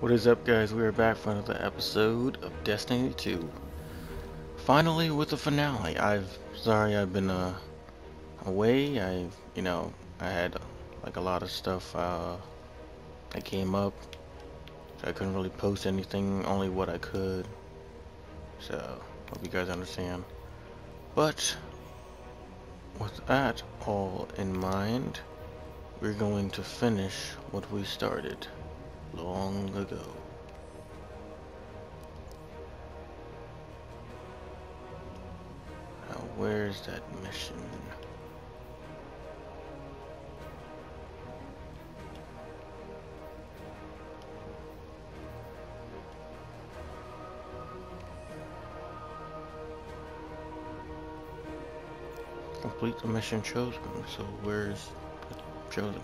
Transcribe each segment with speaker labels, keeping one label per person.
Speaker 1: What is up guys, we are back for another episode of Destiny 2. Finally with the finale. I've, sorry I've been uh, away, I, you know, I had like a lot of stuff uh, that came up. So I couldn't really post anything, only what I could. So, hope you guys understand. But, with that all in mind, we're going to finish what we started long ago. Now, where's that mission? Complete the mission chosen. So where's chosen?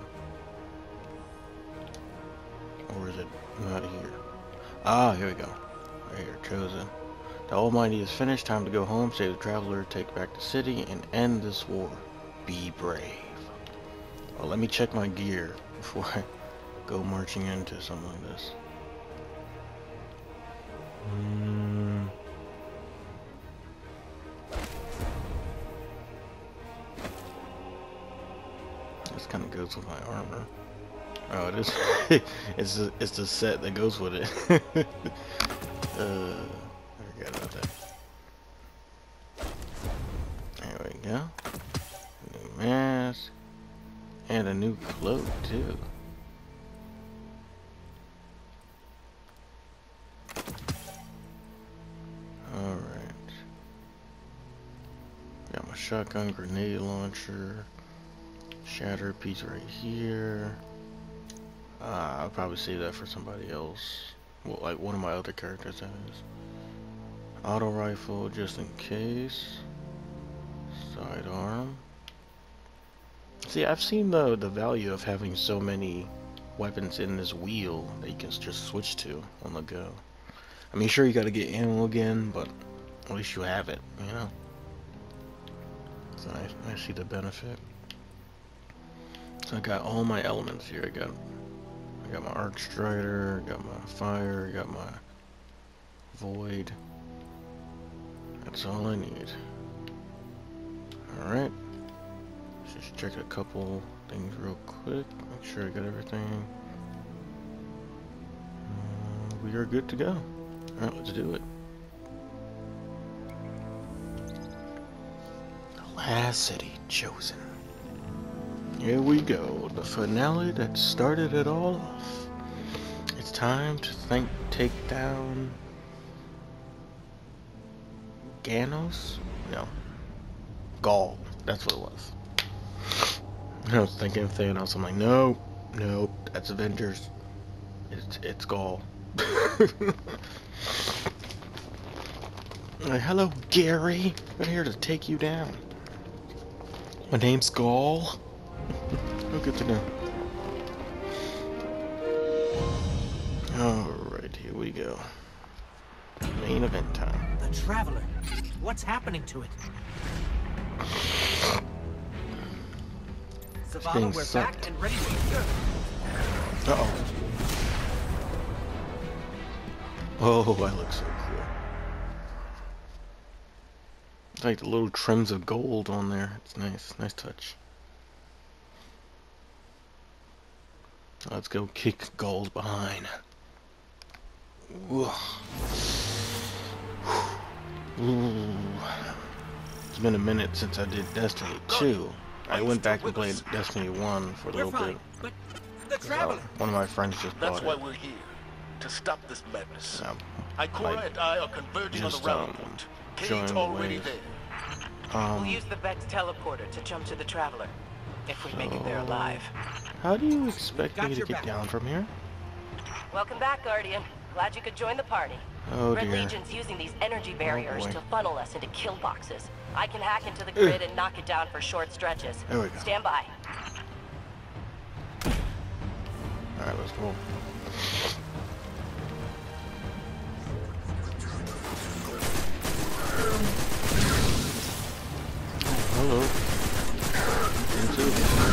Speaker 1: Or is it not here? Ah, here we go. Right here, chosen. The Almighty is finished. Time to go home, save the traveler, take back the city, and end this war. Be brave. Well, let me check my gear before I go marching into something like this. Mm. This kind of goes with my armor. Oh, it is. it's the, it's the set that goes with it. uh, I forgot about that. There we go. New mask and a new cloak too. All right. Got my shotgun grenade launcher. Shatter piece right here. Uh, I'll probably save that for somebody else. Well, like one of my other characters, that is. Auto rifle, just in case. Sidearm. See, I've seen the the value of having so many weapons in this wheel that you can just switch to on the go. I mean, sure, you got to get ammo again, but at least you have it, you know. So I, I see the benefit. So I got all my elements here. I got I got my arc strider, got my fire, got my void. That's all I need. Alright. Let's just check a couple things real quick. Make sure I got everything. Uh, we are good to go. Alright, let's do it. The chosen. Here we go, the finale that started it all off. It's time to think, take down Ganos? No. Ghaul. That's what it was. I was thinking of Thanos. I'm like, no, no, that's Avengers. It's it's Ghaul. like, hello, Gary. I'm here to take you down. My name's Ghaul. Oh, good to know. Alright, here we go. Main event time.
Speaker 2: The Traveler. What's happening to it?
Speaker 1: Getting
Speaker 2: we're
Speaker 1: sucked.
Speaker 2: back and ready to
Speaker 1: Uh oh. Oh, I look so cool. It's like the little trims of gold on there. It's nice. Nice touch. Let's go kick gold behind. Ooh. Ooh. It's been a minute since I did Destiny 2. I went back and played Destiny 1 for a little
Speaker 2: fine,
Speaker 1: bit.
Speaker 2: but the
Speaker 1: Uh,
Speaker 2: Traveler.
Speaker 1: one of my friends just
Speaker 3: That's
Speaker 1: bought
Speaker 3: why
Speaker 1: it.
Speaker 3: we're here. To stop this madness.
Speaker 1: Um,
Speaker 3: Ikora
Speaker 1: like,
Speaker 3: and I are converging on the
Speaker 1: just,
Speaker 3: rally
Speaker 1: um,
Speaker 3: point.
Speaker 1: join Cayde's
Speaker 3: already
Speaker 1: wave.
Speaker 3: there.
Speaker 1: um,
Speaker 4: We'll use the Vex teleporter to jump to the Traveler. If we make it there alive.
Speaker 1: how do you expect me to get
Speaker 2: back.
Speaker 1: down from here?
Speaker 4: Welcome back, Guardian. Glad you could join the party.
Speaker 1: Oh
Speaker 4: Red
Speaker 1: dear.
Speaker 4: Legion's using these energy oh, barriers
Speaker 1: boy.
Speaker 4: to funnel us into kill boxes. I can hack into the grid and knock it down for short stretches.
Speaker 1: There we go.
Speaker 4: Stand by.
Speaker 1: Alright, let's roll. Hello. Into.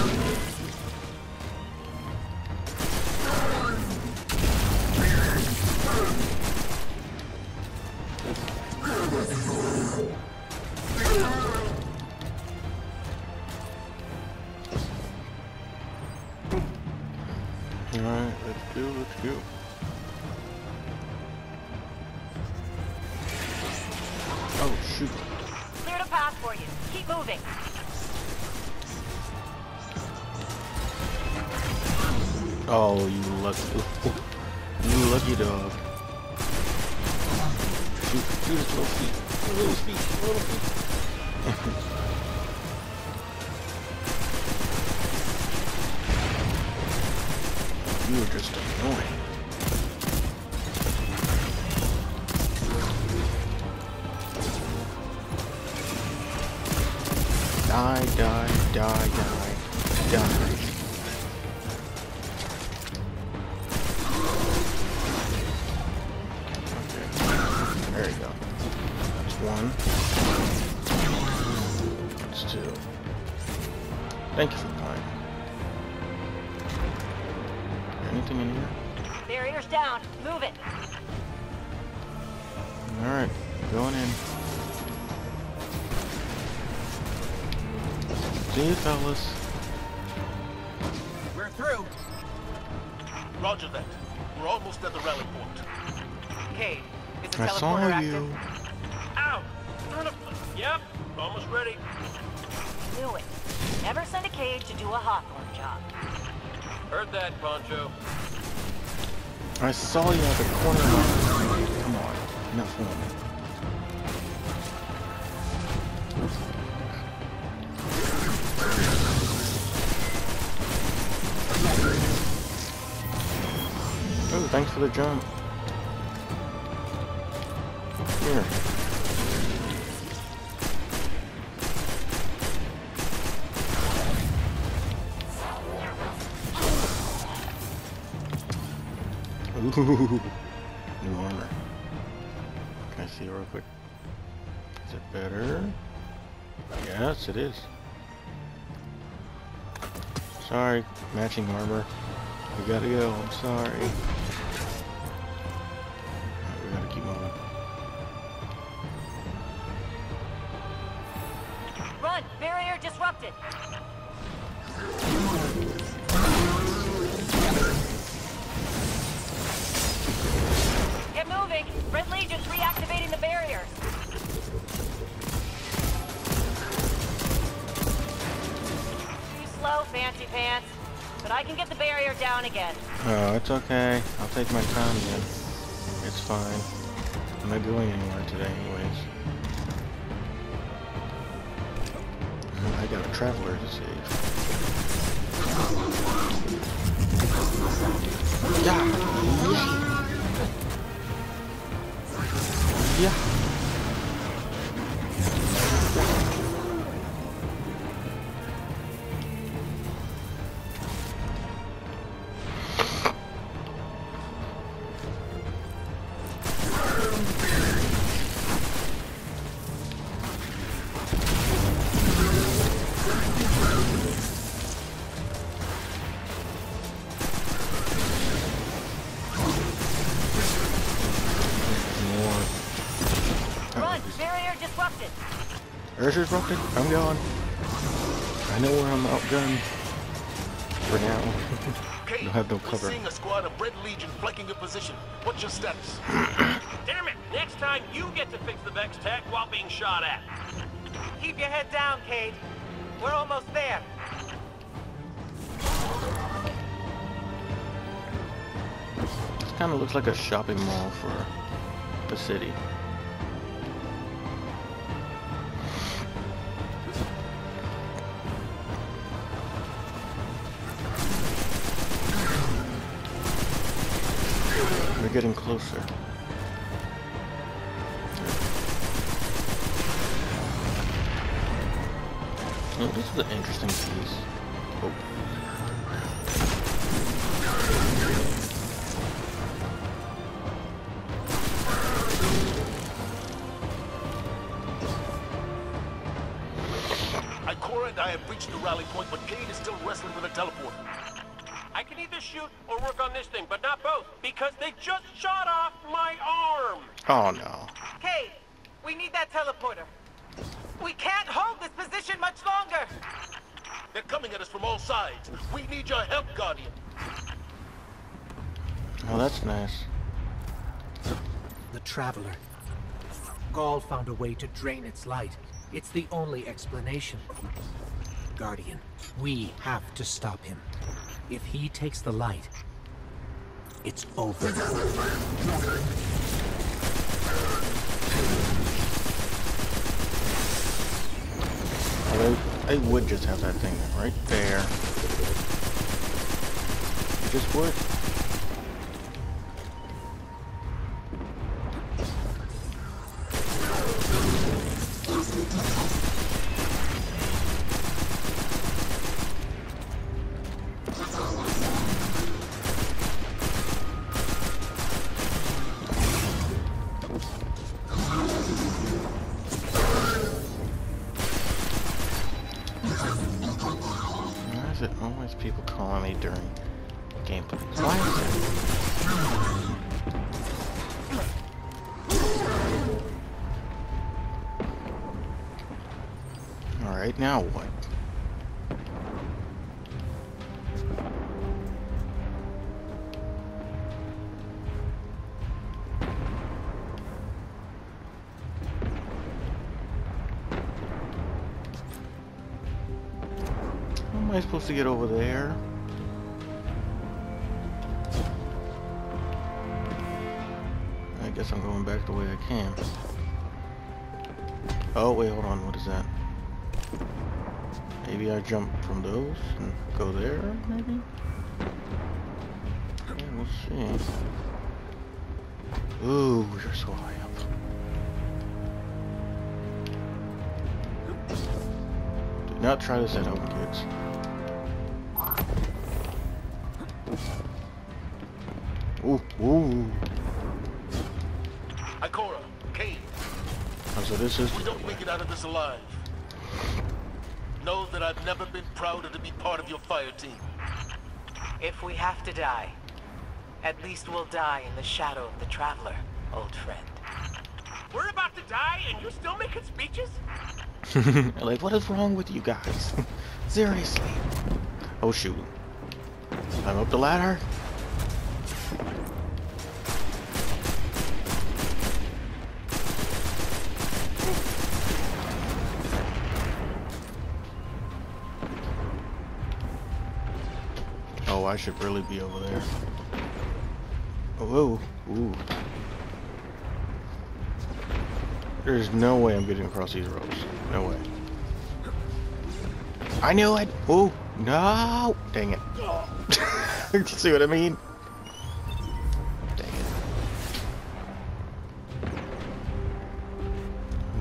Speaker 1: That's two. Thank you for playing. Anything in here?
Speaker 4: Barrier's down. Move it.
Speaker 1: Alright, going in. See you fellas.
Speaker 2: We're through.
Speaker 3: Roger that. We're almost at the rally point.
Speaker 2: Cayde, is the
Speaker 1: I
Speaker 2: teleporter
Speaker 1: saw
Speaker 2: active?
Speaker 1: you.
Speaker 3: Ow! Son of- Yep, almost ready.
Speaker 4: Knew it. Never send a cage to do a Hawthorne job.
Speaker 3: Heard that, Poncho.
Speaker 1: I saw you at the corner of my Come on, enough one. Oh, thanks for the jump. Here. New armor. Can I see it real quick? Is it better? Yes, it is. Sorry, matching armor. We gotta go. I'm sorry. Alright, we gotta keep moving.
Speaker 4: Run! Barrier disrupted.
Speaker 1: It's okay. I'll take my time then. It's fine. I'm not going anywhere today anyways. I got a traveler to save. Yeah. Ursa's broken. I'm going. I know where I'm outgunned. For now.
Speaker 3: Okay,
Speaker 1: Don't have no
Speaker 3: we're
Speaker 1: cover.
Speaker 3: seeing a squad of Red Legion flanking your position. What's your status?
Speaker 5: Damn it! Next time you get to fix the Vex tech while being shot at.
Speaker 2: Keep your head down, Cayde. We're almost there.
Speaker 1: This kind of looks like a shopping mall for the city. Getting closer. Oh, this is an interesting piece. Oh.
Speaker 3: And I have reached the rally point, but Cayde is still wrestling with a teleporter.
Speaker 5: I can either shoot or work on this thing, but not both, because they just shot off my arm.
Speaker 1: Oh no.
Speaker 2: Cayde, we need that teleporter. We can't hold this position much longer.
Speaker 3: They're coming at us from all sides. We need your help, Guardian.
Speaker 1: Oh, that's nice.
Speaker 6: The Traveler. Ghaul found a way to drain its light. It's the only explanation. Guardian, we have to stop him. If he takes the light, it's over.
Speaker 1: Although, I would just have that thing right there. You just would. People calling me during gameplay? Why is it? Alright, now what? To get over there? I guess I'm going back the way I came. Oh, wait, hold on. What is that? Maybe I jump from those and go there, maybe? Yeah, we'll see. Ooh, you're so high up. Do not try this at home, kids. Ooh, ooh.
Speaker 3: Ikora, Cayde,
Speaker 1: Oh, so this is
Speaker 3: we don't make it out of this alive. Know that I've never been prouder to be part of your fire team.
Speaker 2: If we have to die, at least we'll die in the shadow of the Traveler, old friend.
Speaker 5: We're about to die and you're still making speeches?
Speaker 1: like, what is wrong with you guys? Seriously. Oh, shoot. I'm up the ladder. I should really be over there. Oh. Ooh. There's no way I'm getting across these ropes. No way. I knew it! Oh, no! Dang it. see what I mean? Dang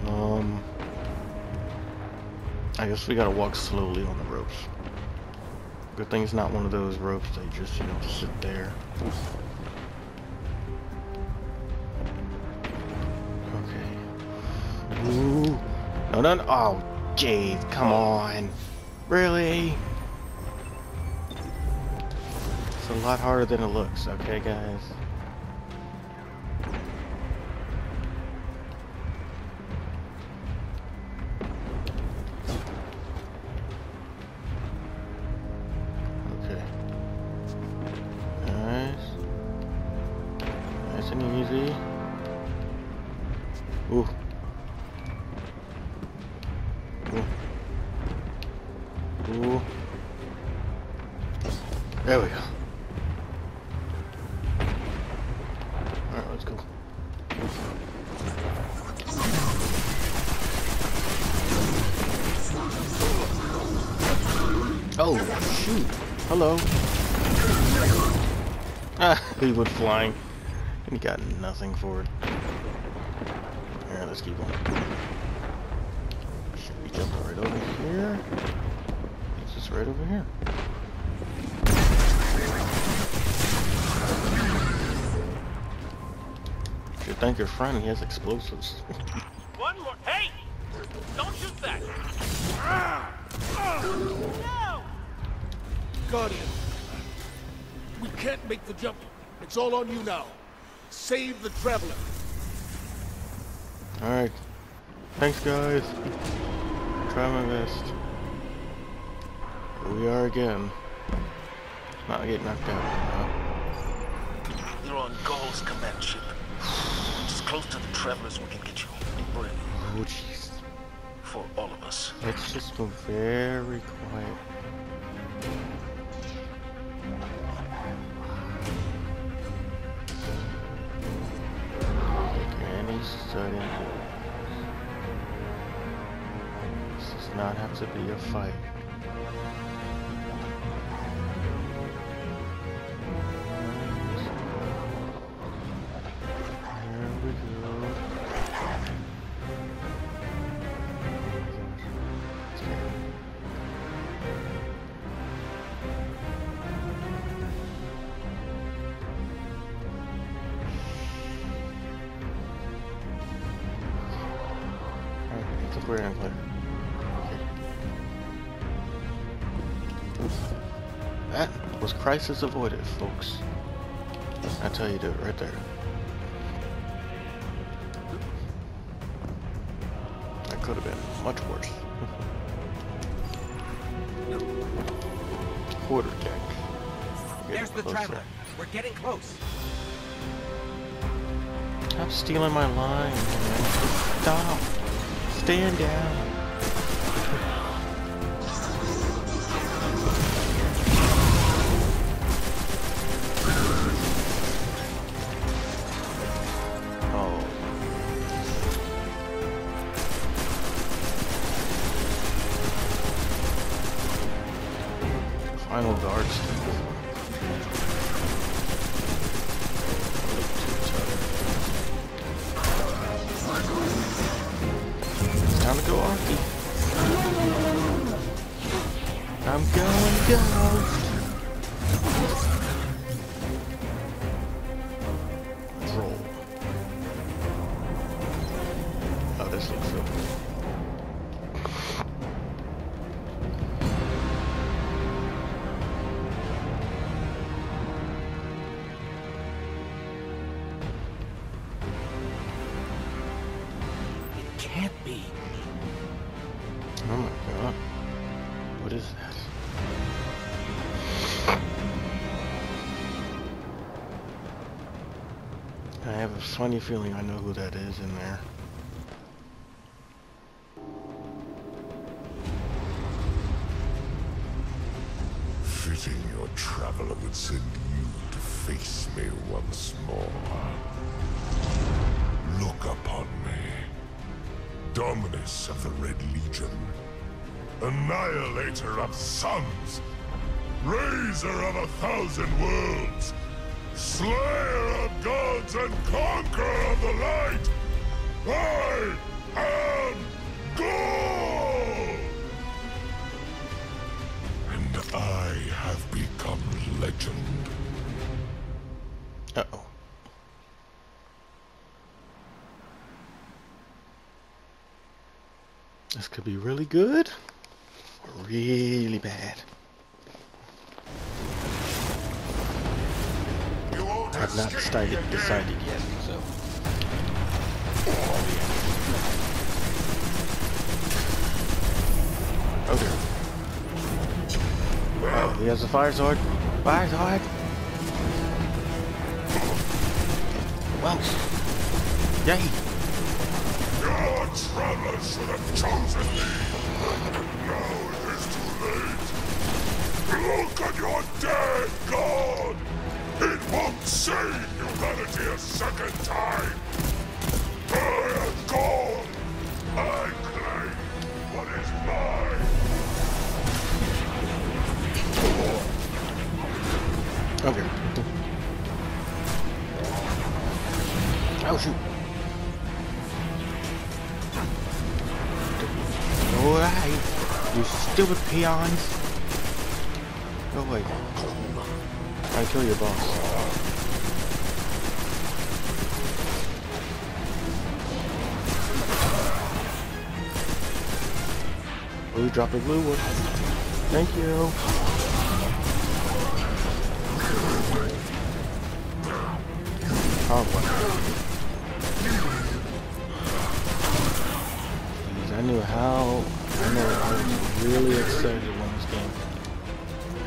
Speaker 1: it. Um... I guess we gotta walk slowly on the ropes. Good thing it's not one of those ropes that just, you know, sit there. Okay. Ooh. No, no, no. Oh, Jade, Come on. Really? It's a lot harder than it looks, okay, guys? He went flying. And he got nothing for it. Alright, let's keep going. Should be jumping right over here. It's just right over here. Should thank your friend, he has explosives.
Speaker 5: One more. Hey! Don't shoot that! No!
Speaker 3: Guardian, we can't make the jump. It's all on you now. Save the Traveler.
Speaker 1: Alright. Thanks guys. Try my best. Here we are again. Not get knocked out. you know.
Speaker 3: You're on Ghaul's command ship. Just close to the travelers we can get you. Be brave.
Speaker 1: Oh jeez.
Speaker 3: For all of us.
Speaker 1: Let's just go very quiet. This does not have to be a fight. Alright, I think we're in clear. That was crisis avoided, folks. I tell you that right there. That could have been much worse. Quarter deck.
Speaker 6: There's the traveler. We're getting close.
Speaker 1: Stop stealing my line, man. Stop. Stand down. I'm going ghost. Funny feeling I know who that is in there.
Speaker 7: Fitting your traveler would send you to face me once more. Look upon me. Dominus of the Red Legion. Annihilator of suns. Raiser of a thousand worlds. Slayer of gods and conqueror of the light. I am God! And I have become legend.
Speaker 1: Uh oh. This could be really good or really bad. Have not
Speaker 7: escape
Speaker 1: decided, yet, so. Oh, okay. Oh, he has a fire sword. Fire sword. Well. Yay.
Speaker 7: Your traveler should have chosen me. Now it is too late. Look at your dead god. Won't save humanity a second time. I am gone. I claim what is mine.
Speaker 1: Okay. Oh shoot. Alright. You stupid peons. Go away. I kill your boss. Blue drop a blue one. Thank you. Oh, I knew how. I know I was really excited when this game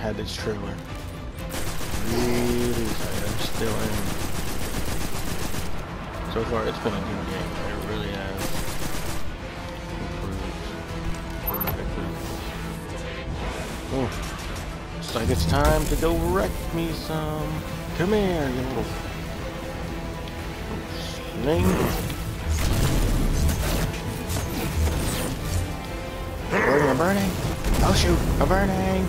Speaker 1: had this trailer. Really excited. I'm still in. So far, it's been a good game. Looks like it's time to go wreck me some. Come here, you little sling. Burning, I'm burning. Oh shoot, I'm burning.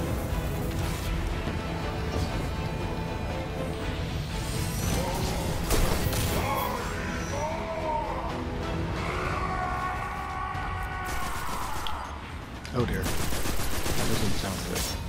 Speaker 1: Oh dear. That doesn't sound good.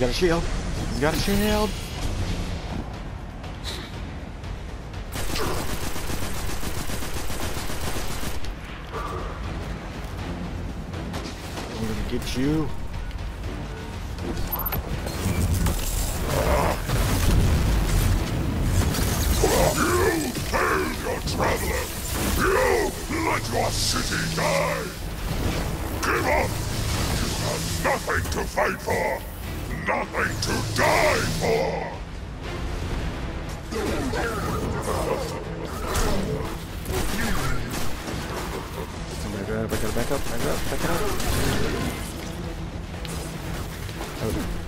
Speaker 1: Got a shield. We got a shield. I'm gonna get you.
Speaker 7: You up,
Speaker 1: back up. Oh.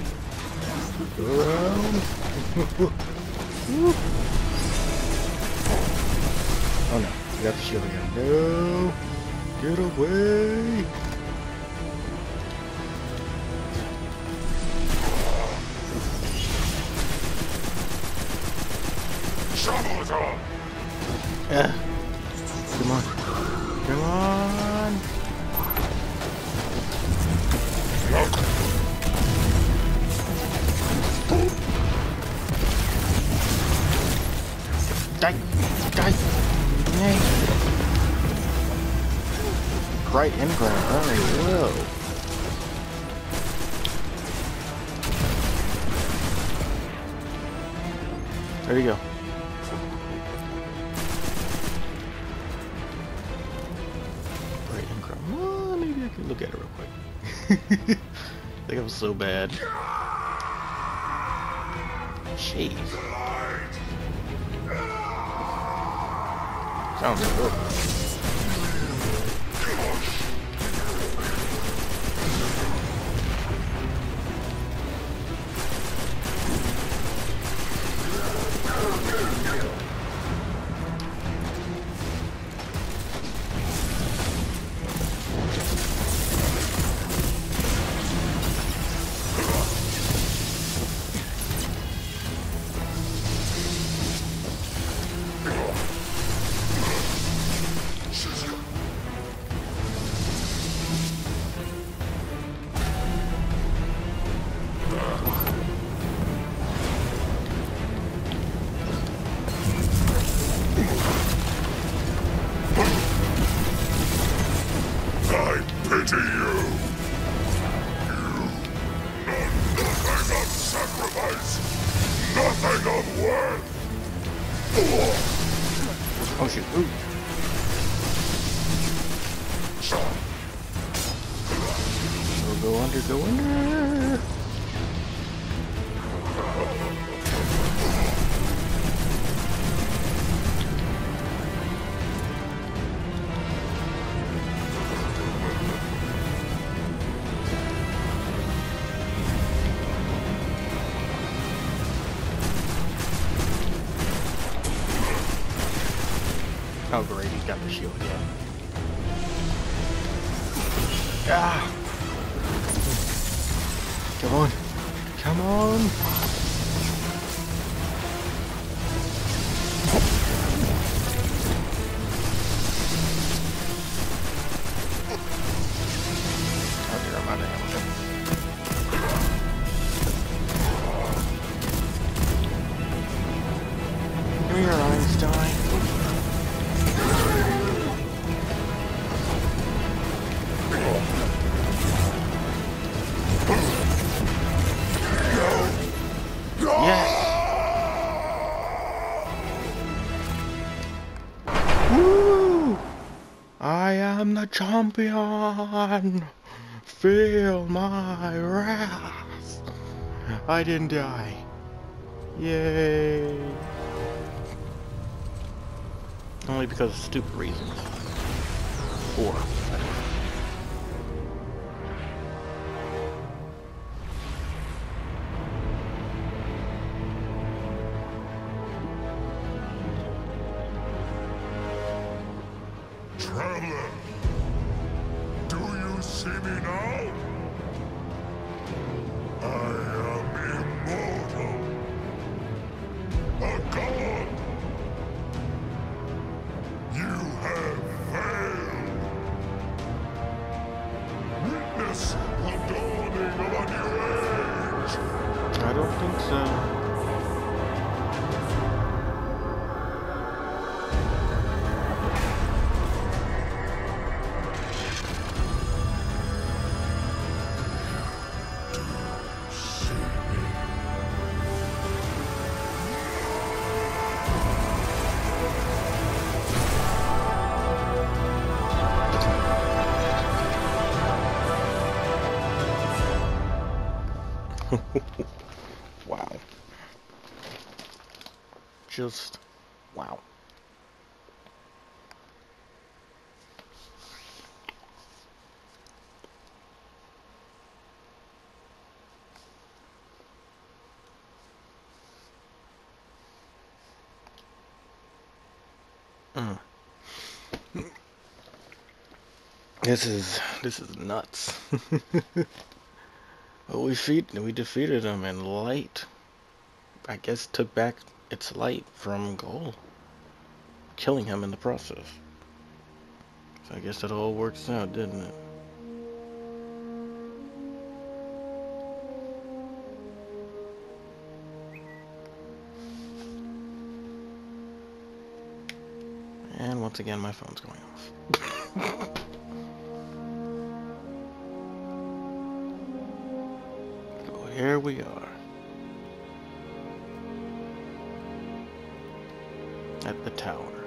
Speaker 1: Go around. oh no, we got the shield again. No! Get away!
Speaker 7: Trouble is on!
Speaker 1: Yeah. Bad. Got the shield again. Ah! Come on. Come on! Champion! Feel my wrath! I didn't die. Yay! Only because of stupid reasons. Or, Just wow. Mm. This is this is nuts. Well, we feed, we defeated them and light, I guess, took back its light from Ghaul, killing him in the process. So I guess it all works out, didn't it? And once again, my phone's going off. So here we are. At the tower.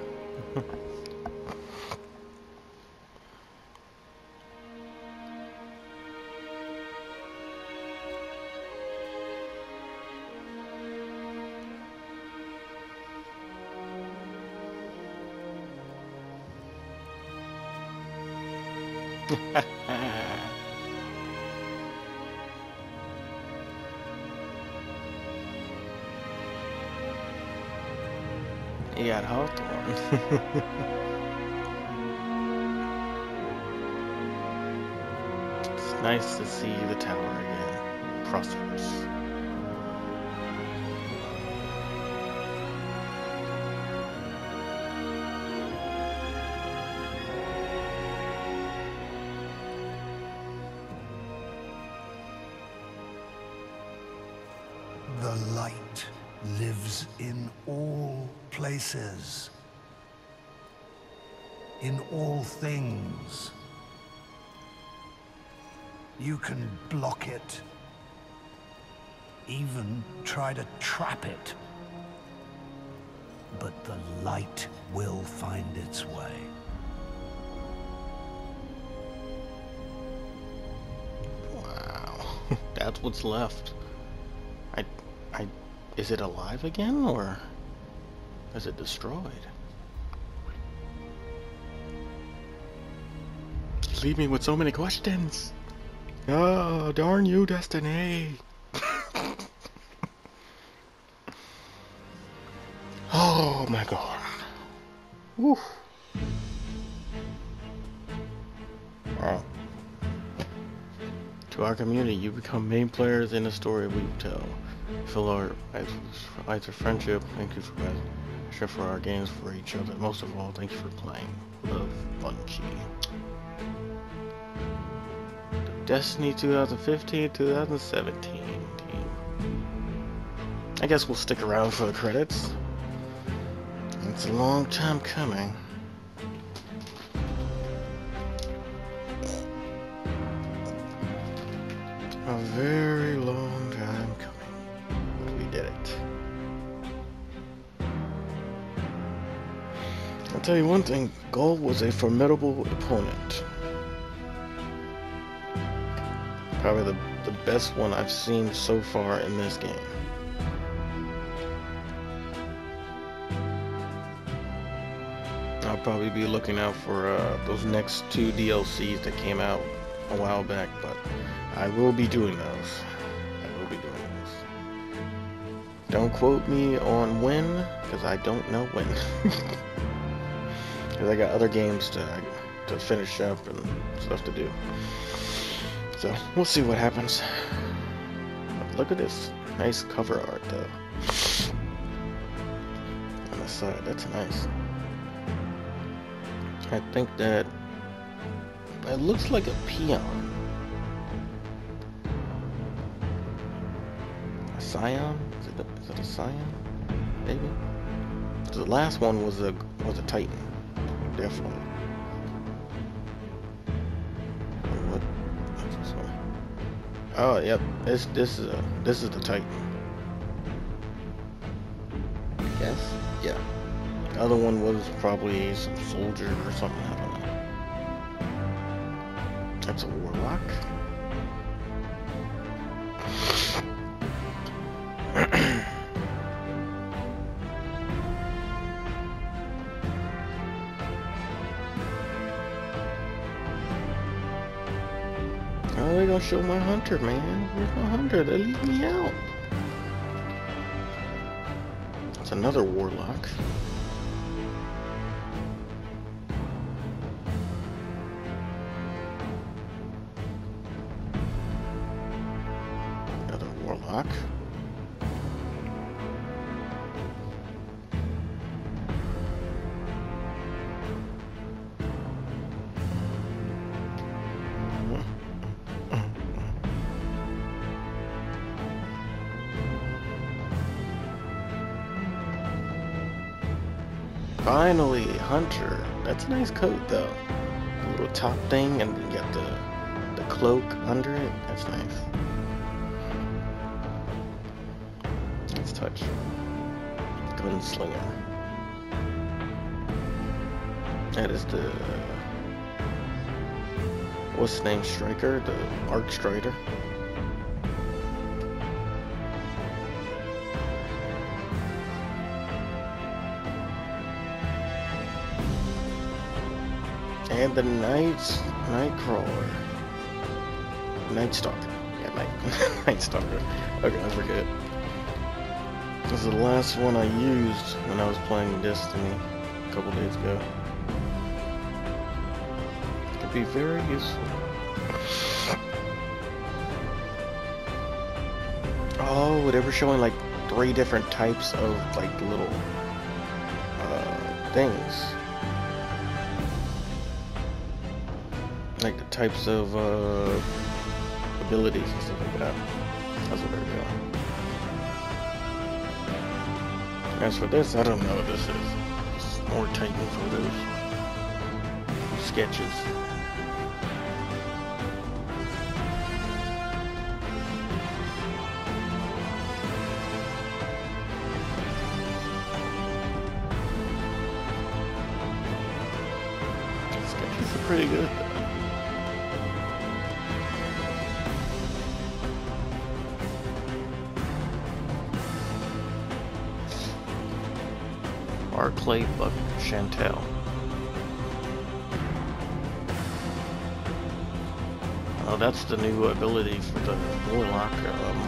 Speaker 1: You got Hawthorne. it's nice to see the tower again. Prosperous.
Speaker 8: You can block it, even try to trap it. But the light will find its way.
Speaker 1: Wow. That's what's left. I I is it alive again or is it destroyed? Leave me with so many questions. Oh, darn you, Destiny. oh my god. Woo. Wow. To our community, you become main players in the story we tell. Fill our lives of friendship. Thank you for passion for our games for each other. Most of all, thank you for playing. Love, Bungie. Destiny 2015-2017 team. I guess we'll stick around for the credits. It's a long time coming. A very long time coming. But we did it. I'll tell you one thing, Ghaul was a formidable opponent. Probably the, the best one I've seen so far in this game. I'll probably be looking out for uh, those next two DLCs that came out a while back, but I will be doing those. I will be doing those. Don't quote me on when, because I don't know when. Because I got other games to, to finish up and stuff to do. So, we'll see what happens. Look at this nice cover art, though. On the side, that's nice. I think that it looks like a peon. A scion? Is it a, is it a scion? Maybe. The last one was a was a titan, definitely. Oh, yep. This this is a this is the titan. I guess. Yeah. The other one was probably some soldier or something. I don't know. That's a warlock. Gonna show my hunter, man. Where's my hunter? They leave me out. It's another warlock. Finally, Hunter. That's a nice coat, though. The little top thing, and you got the the cloak under it. That's nice. Nice touch. Gunslinger. That is the what's the name? Striker, the Arc Strider. And the Knights Nightcrawler. Night Stalker. Yeah, Night Night Stalker. Okay, I forget. This is the last one I used when I was playing Destiny a couple days ago. Could be very useful. Oh, they were showing like three different types of like little uh, things. Like the types of uh, abilities and stuff like that. That's what they're doing. As for this, I don't know what this is. It's more Titan photos. Sketches. Sketches are pretty good. Barclay Buck Chantel. Oh, that's the new ability for the Warlock. Um,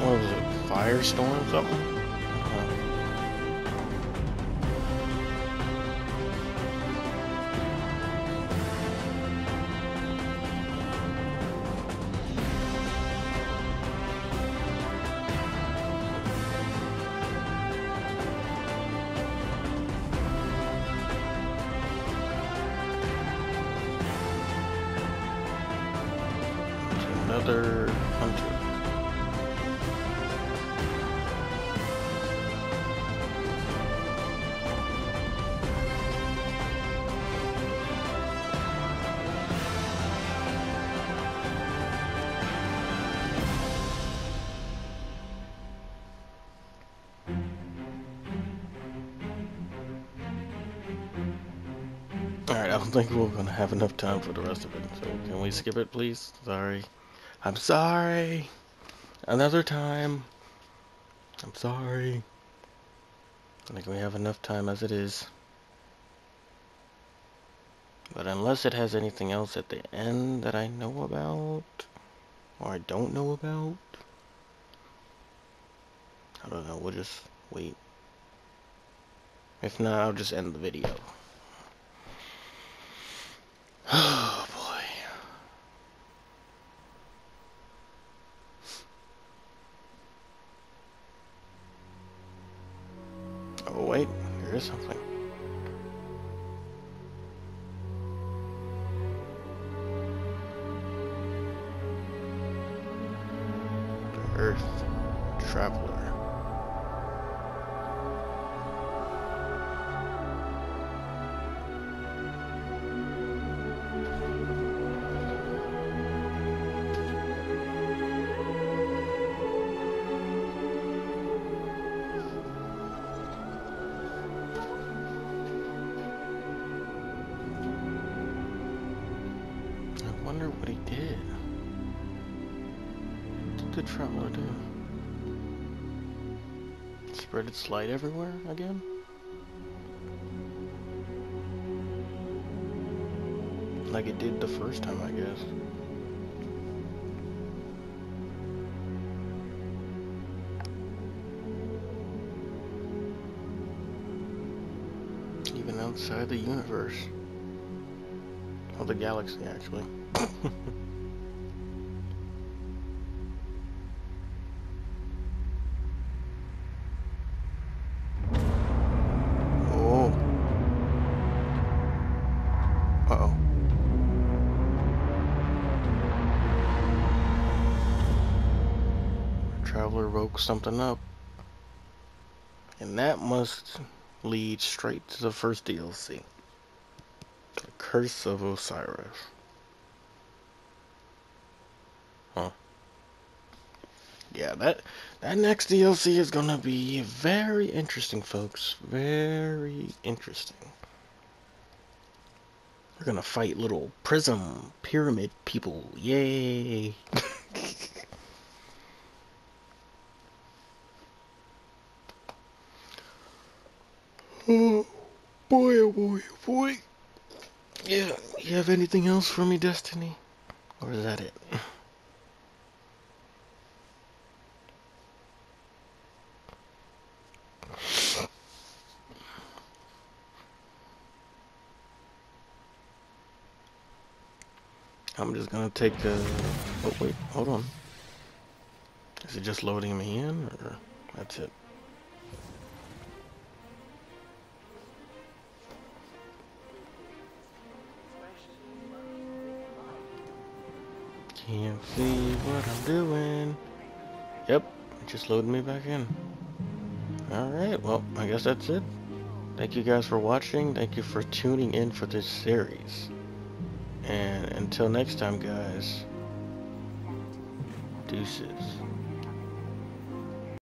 Speaker 1: what was it? Firestorm something? Alright, I don't think we're gonna have enough time for the rest of it. So can we skip it, please? Sorry. I'm sorry. Another time. I'm sorry. I think we have enough time as it is. But unless it has anything else at the end that I know about, or I don't know about, I don't know, we'll just wait. If not, I'll just end the video. Oh boy. Oh wait, there is something. Wonder what he did. What did the Traveler do? Spread its light everywhere again? Like it did the first time, I guess. Even outside the universe. Of the galaxy, actually. Oh. Something up. And that must lead straight to the first DLC. The Curse of Osiris. Yeah, that that next DLC is gonna be very interesting, folks. Very interesting. We're gonna fight little prism pyramid people. Yay! oh boy, oh boy, oh boy. Yeah, you have anything else for me, Destiny? Or is that it? I'm just gonna take a... Oh wait, hold on. Is it just loading me in, or that's it? Can't see what I'm doing. Yep, it just loaded me back in. Alright, well, I guess that's it. Thank you guys for watching. Thank you for tuning in for this series. And until next time, guys, deuces.